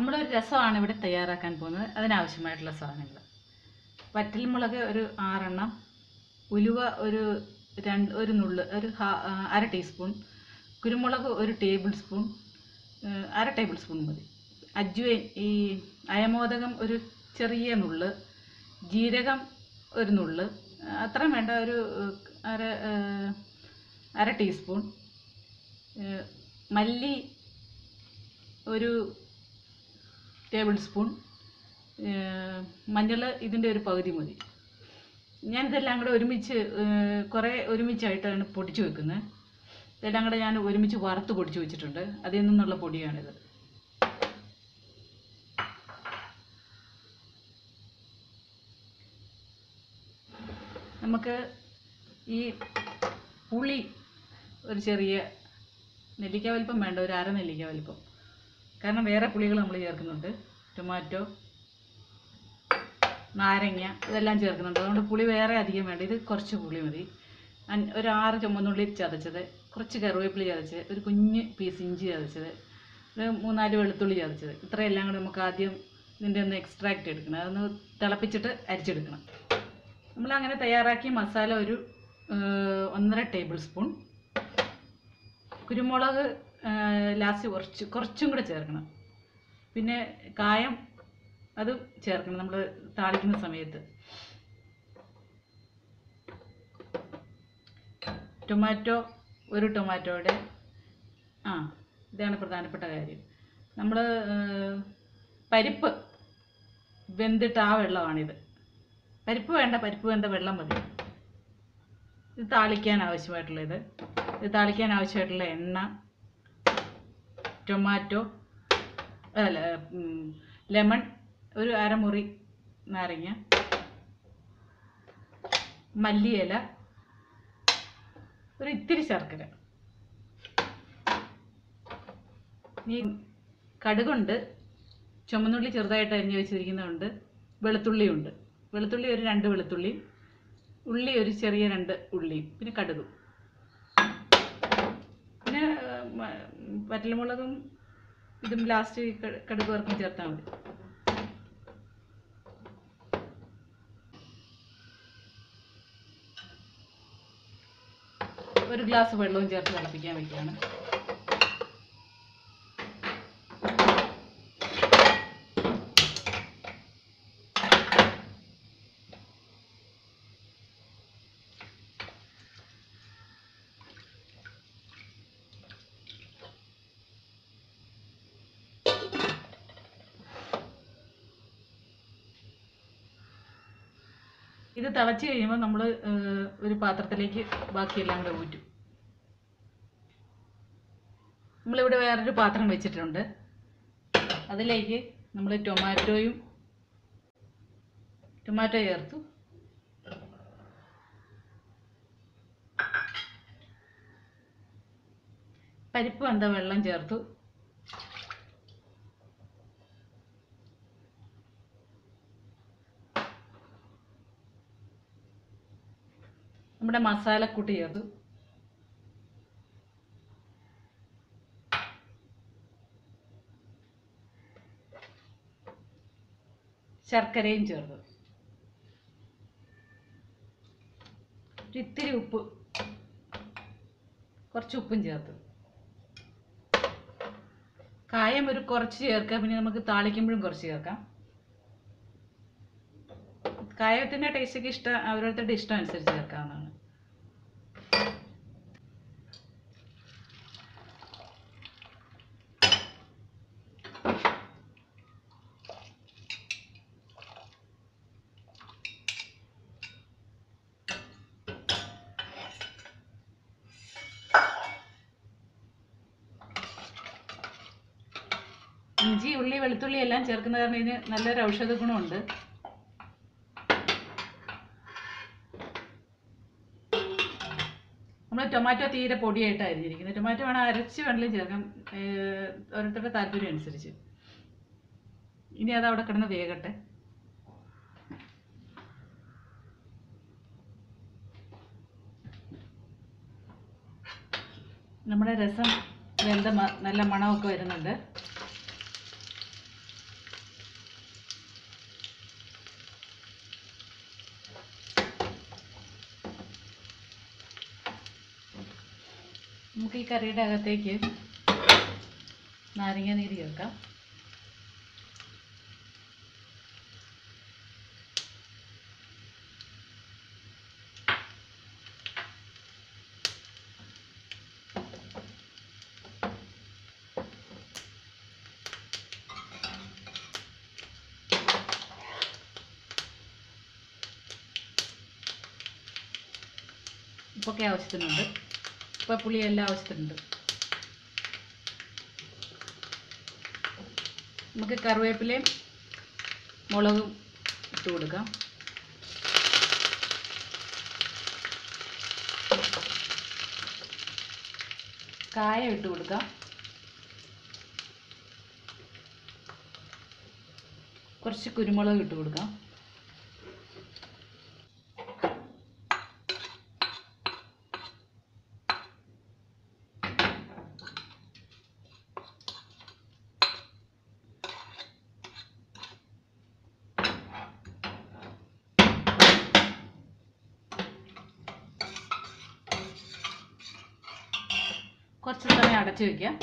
നമ്മളൊരു രസമാണ് ഇവിടെ തയ്യാറാക്കാൻ പോകുന്നത്. അതിനാവശ്യമായിട്ടുള്ള സാധനങ്ങൾ. വറ്റൽമുളക് ഒരു ആറെണ്ണം ഉലുവ ഒരു രണ്ട് ഒരു നുള്ള് ഒരു അര ടീസ്പൂൺ കുരുമുളക് ഒരു ടേബിൾ സ്പൂൺ അര ടേബിൾ സ്പൂൺ മതി. അജ്വൈൻ ഈ അയമോദകം ഒരു ചെറിയ നുള്ള് ജീരകം ഒരു നുള്ള് അത്ര അത്രയും വേണ്ട ഒരു അര അര ടീസ്പൂൺ മല്ലി ഒരു ടേബിൾ സ്പൂൺ മഞ്ഞൾ ഇതിന്റെ ഒരു പകുതി മതി. ഞാനിതെല്ലാം കൂടെ ഒരുമിച്ച് കുറേ ഒരുമിച്ചായിട്ടാണ് പൊടിച്ച് വെക്കുന്നത് ഇതെല്ലാം കൂടെ ഞാൻ ഒരുമിച്ച് വറുത്ത് പൊടിച്ച് വെച്ചിട്ടുണ്ട്. അതിൽ നിന്നുള്ള പൊടിയാണിത്. നമുക്ക് ഈ പുളി ഒരു ചെറിയ നെല്ലിക്ക വലിപ്പം വേണ്ട ഒരു അര നെല്ലിക്ക വലിപ്പം. കാരണം വേറെ പുളികൾ നമ്മൾ ചേർക്കുന്നുണ്ട്. ടൊമാറ്റോ നാരങ്ങ ഇതെല്ലാം ചേർക്കുന്നുണ്ട്. അതുകൊണ്ട് പുളി വേറെ അധികം വേണ്ട. ഇത് കുറച്ച് പുളി മതി. ഒരു ആറ് ചുമന്നുള്ളി ചതച്ചത് കുറച്ച് കറിവേപ്പില ചതച്ചത് ഒരു കുഞ്ഞ് പീസ് ഇഞ്ചി ചതച്ചത് ഒരു മൂന്നാൽ വെളുത്തുള്ളി ചതച്ചത്. ഇത്രയെല്ലാം കൂടെ നമുക്ക് ആദ്യം ഇതിന്റെ ഒന്ന് എക്സ്ട്രാക്റ്റ് എടുക്കണം. അതൊന്ന് തിളപ്പിച്ചിട്ട് അരിച്ചെടുക്കണം. നമ്മളങ്ങനെ തയ്യാറാക്കിയ മസാല ഒരു ഒന്നര ടേബിൾ സ്പൂൺ കുരുമുളക് ലാസ്റ്റ് കുറച്ച് കുറച്ചും കൂടെ ചേർക്കണം. പിന്നെ കായം അത് ചേർക്കണം നമ്മൾ താളിക്കുന്ന സമയത്ത്. ടൊമാറ്റോ ഒരു ടൊമാറ്റോയുടെ ആ ഇതാണ് പ്രധാനപ്പെട്ട കാര്യം. നമ്മൾ പരിപ്പ് വെന്തിട്ട് ആ വെള്ളമാണിത്. പരിപ്പ് വേണ്ട പരിപ്പ് വെന്ത വെള്ളം മതി. ഇത് താളിക്കാൻ ആവശ്യമായിട്ടുള്ള ഇത്. ഇത് താളിക്കാൻ ആവശ്യമായിട്ടുള്ള എണ്ണ ടൊമാറ്റോ അല്ല ലെമൺ ഒരു അരമുറി നാരങ്ങ മല്ലിയില ഒരു ഇത്തിരി ശർക്കര. ഈ കടുകുണ്ട് ചുമന്നുള്ളി ചെറുതായിട്ട് അരിഞ്ഞ് വെച്ചിരിക്കുന്നുണ്ട് വെളുത്തുള്ളിയുണ്ട്. വെളുത്തുള്ളി ഒരു രണ്ട് വെളുത്തുള്ളി ഉള്ളി ഒരു ചെറിയ രണ്ട് ഉള്ളിയും പിന്നെ കടുകും. വറ്റൽമുളകും ഇതും ലാസ്റ്റ് കടുക് വറുക്കും ചേർത്താൽ മതി. ഒരു ഗ്ലാസ് വെള്ളവും ചേർത്ത് തിളപ്പിക്കാൻ വെക്കുകയാണ്. ഇത് തിളച്ച് കഴിയുമ്പോൾ നമ്മൾ ഒരു പാത്രത്തിലേക്ക് ബാക്കിയെല്ലാം കൂടെ ഊറ്റും. നമ്മളിവിടെ വേറൊരു പാത്രം വെച്ചിട്ടുണ്ട്. അതിലേക്ക് നമ്മൾ ടൊമാറ്റോയും ടൊമാറ്റോ ചേർത്തു. പരിപ്പ് വെന്ത വെള്ളം ചേർത്തു. നമ്മുടെ മസാലക്കൂട്ട് ചേർത്തു. ശർക്കരയും ചേർത്തു. ഇത്തിരി ഉപ്പ്. കുറച്ച് ഉപ്പും ചേർത്തു. കായം ഒരു കുറച്ച് ചേർക്കാം പിന്നെ നമുക്ക് താളിക്കുമ്പോഴും കുറച്ച് ചേർക്കാം. കായത്തിന്റെ ടേസ്റ്റൊക്കെ ഇഷ്ടം അവരോരുത്തരുടെ ഇഷ്ടം അനുസരിച്ച് ചേർക്കാവുന്നതാണ് ഇഞ്ചി ഉള്ളി വെളുത്തുള്ളി എല്ലാം ചേർക്കുന്ന കാരണം ഇതിന് നല്ലൊരു ഔഷധ ഗുണമുണ്ട്. നമ്മൾ ടൊമാറ്റോ തീരെ പൊടിയായിട്ട് അരിഞ്ഞിരിക്കുന്നത്. ടൊമാറ്റോ വേണം അരച്ച് വേണമെങ്കിലും ചേർക്കാം. ഓരോരുത്തരുടെ താല്പര്യം അനുസരിച്ച്. ഇനി അത് അവിടെ കിടന്ന് വേകട്ടെ. നമ്മുടെ രസം വെന്ത നല്ല മണമൊക്കെ വരുന്നുണ്ട്. നമുക്ക് ഈ കറിയുടെ അകത്തേക്ക് നാരങ്ങ നീര് ചേർക്കാം. ഉപ്പൊക്കെ ആവശ്യത്തിനുണ്ട്. ഉപ്പ് എല്ലാം ആവശ്യത്തിനുണ്ട്. നമുക്ക് കറിവേപ്പിലയും മുളകും ഇട്ട് കൊടുക്കാം. കായം ഇട്ട് കൊടുക്കാം. കുറച്ച് കുരുമുളക് ഇട്ട് കൊടുക്കാം. കുറച്ച് സമയം അടച്ചു വയ്ക്കാം